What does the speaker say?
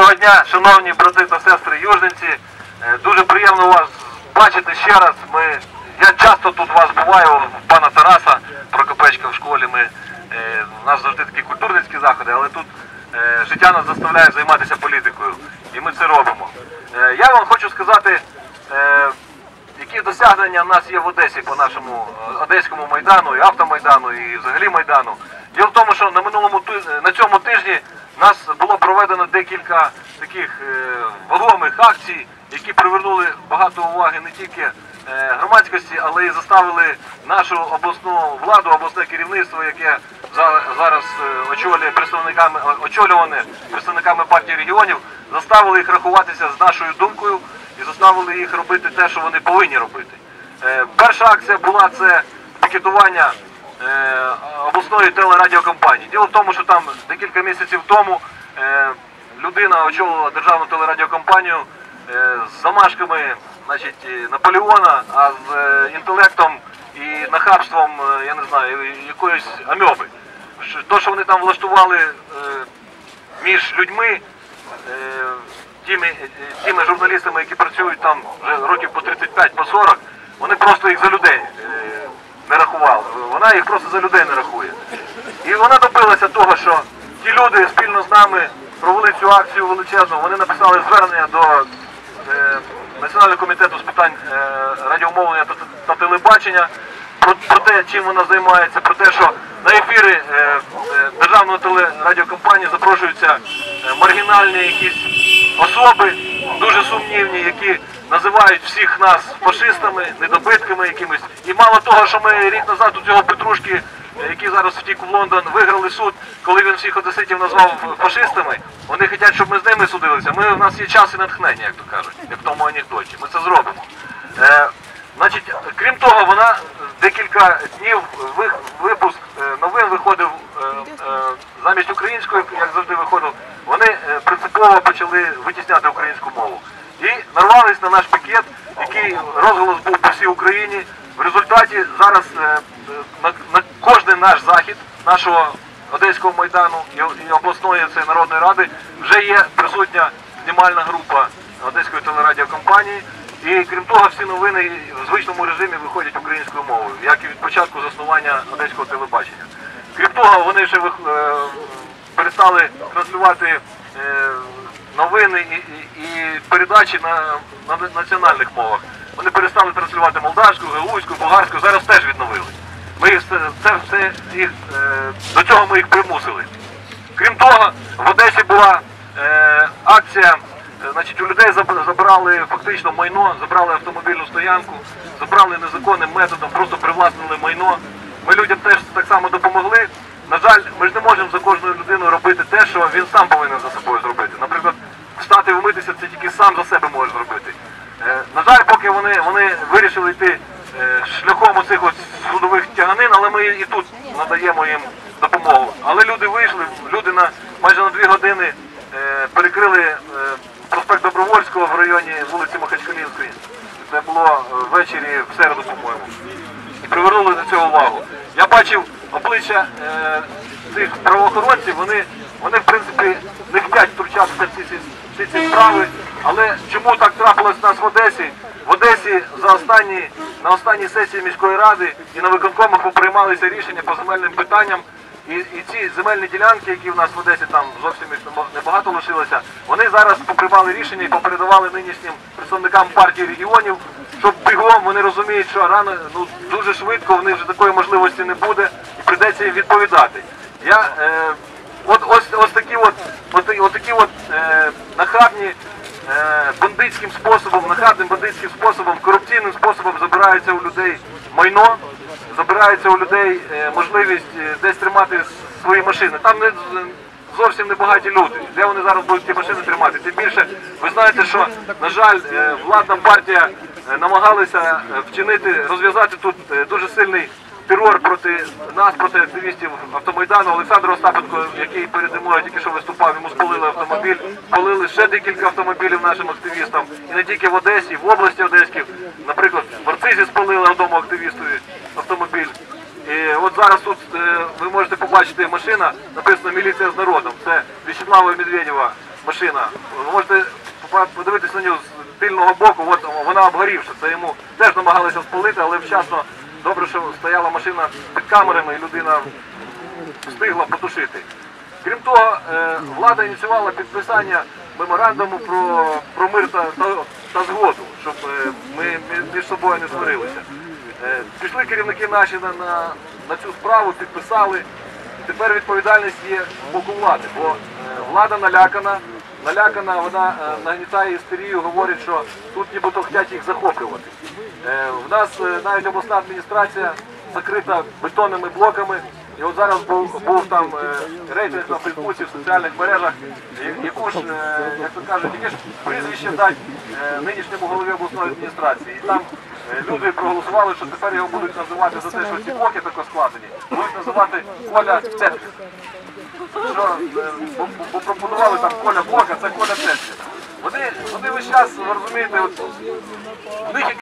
Доброго дня, шановні брати та сестри южниці. Е, Дуже приємно вас бачити ще раз. Ми, я часто тут вас буваю, пана Тараса Прокопечка в школі. Ми, е, у нас завжди такі культурницькі заходи, але тут е, життя нас заставляє займатися політикою. І ми це робимо. Я вам хочу сказати, які досягнення в нас є в Одесі по нашому Одеському майдану, і автомайдану, і взагалі майдану. Діло в тому, що на минулому на цьому тижні нас було проведено декілька таких е, вагомих акцій, які привернули багато уваги не тільки е, громадськості, але й заставили нашу обласну владу, обласне керівництво, яке зараз е, очолює представниками очолюване представниками партії регіонів, заставили їх рахуватися з нашою думкою і заставили їх робити те, що вони повинні робити. Перша акція була це пікетування обласної телерадіокомпанії. Діло в тому, що там декілька місяців тому е, людина очолила державну телерадіокомпанію е, з замашками значить, е, Наполеона, а з е, інтелектом і нахабством, е, якоїсь амьоби. То, що вони там влаштували е, між людьми, е, тими, е, журналістами, які працюють там вже років по 35, по 40, вони просто їх за людей е, не рахували. Вона їх просто за людей не рахує. І вона добилася того, що ті люди спільно з нами провели цю акцію величезну. Вони написали звернення до е, Національного комітету з питань е, радіомовлення та, та телебачення про, про те, чим вона займається, про те, що на ефіри е, е, державної телерадіокомпанії запрошуються е, маргінальні якісь особи, дуже сумнівні, які називають всіх нас фашистами, недобитками якимись. І мало того, що ми рік назад у цього Петрушки, який зараз втік в Лондон, виграли суд, коли він всіх одеситів назвав фашистами. Вони хочуть, щоб ми з ними судилися. Ми, у нас є час і натхнення, як то кажуть, як в тому анекдоті. Ми це зробимо. Е, значить, крім того, вона декілька днів ви- випуск е, новин виходив замість української, як завжди виходив. Вони е, принципово почали витісняти українську мову. І нарвались на наш пікет, який розголос був по всій Україні. В результаті зараз е, на, на кожний наш захід нашого Одеського майдану і, обласної цієї народної ради вже є присутня знімальна група Одеської телерадіокомпанії. І крім того, всі новини в звичному режимі виходять українською мовою, як і від початку заснування одеського телебачення. Того, вони ще е, перестали транслювати е, новини і, передачі на, на національних мовах. Вони перестали транслювати молдавську, галузьку, болгарську, зараз теж відновили. Ми це, все їх е, до цього ми їх примусили. Крім того, в Одесі була акція, значить, у людей забрали фактично майно, забрали автомобільну стоянку, забрали незаконним методом, просто привласнили майно. Ми людям теж так само допомогли. На жаль, ми ж не можемо за кожною людиною робити те, що він сам повинен за собою зробити. Наприклад, встати вмитися, це тільки сам за себе може зробити. Е, на жаль, поки вони, вони вирішили йти е, шляхом оцих ось судових тяганин, але ми і тут надаємо їм допомогу. Але люди вийшли, люди на майже на дві години е, перекрили проспект Добровольського в районі вулиці Махачкалінської. Це було ввечері в середу, по-моєму. І привернули до цього увагу. Я бачив обличчя е, цих правоохоронців, вони, вони в принципі не хочуть втручатися в ці, ці, ці справи. Але чому так трапилось у нас в Одесі? В Одесі за останні, на останній сесії міської ради і на виконкомах поприймалися рішення по земельним питанням. І, і ці земельні ділянки, які в нас в Одесі там зовсім небагато лишилося, вони зараз поприймали рішення і попередавали нинішнім представникам партії регіонів, щоб бігом вони розуміють, що рано ну дуже швидко в них вже такої можливості не буде прийдеться відповідати. Я е, от ось ось такі от, от, от такі от е, нахабні е, бандитським способом, нахабним бандитським способом, корупційним способом забираються у людей майно, забирається у людей е, можливість е, десь тримати свої машини. Там не зовсім небагаті люди. Де вони зараз будуть ті машини тримати? Тим більше, ви знаєте, що на жаль, е, владна партія е, намагалася е, вчинити, розв'язати тут дуже сильний терор проти нас, проти активістів автомайдану. Олександр Остапенко, який переді мною тільки що виступав, йому спалили автомобіль, спалили ще декілька автомобілів нашим активістам. І не тільки в Одесі, в області Одеській. Наприклад, в Арцизі спалили одному активістові автомобіль. І от зараз тут е, ви можете побачити машина, написано міліція з народом. Це Вячеслава Медведєва машина. Ви можете подивитися на нього з тильного боку, от вона обгорівша. Це йому теж намагалися спалити, але вчасно добре, що стояла машина під камерами і людина встигла потушити. Крім того, е, влада ініціювала підписання меморандуму про, про мир та, та, та згоду, щоб е, ми між собою не сварилися. Е, Пішли керівники наші на, на, на цю справу, підписали. Тепер відповідальність є з боку влади, бо влада налякана, налякана, вона е, нагнітає істерію, говорить, що тут нібито хочуть їх захоплювати. Е, В нас е, навіть обласна адміністрація закрита бетонними блоками. І от зараз був, був там рейтинг на Фейсбуці в соціальних мережах, яку ж, як то кажуть, яке ж прізвище дати нинішньому голові обласної адміністрації. І там люди проголосували, що тепер його будуть називати за те, що ці блоки тако складені, будуть називати Коля Цеплін. Що, е, бо, пропонували там Коля Бога, це Коля Цеплін. Вони, вони весь час, ви розумієте, от, в них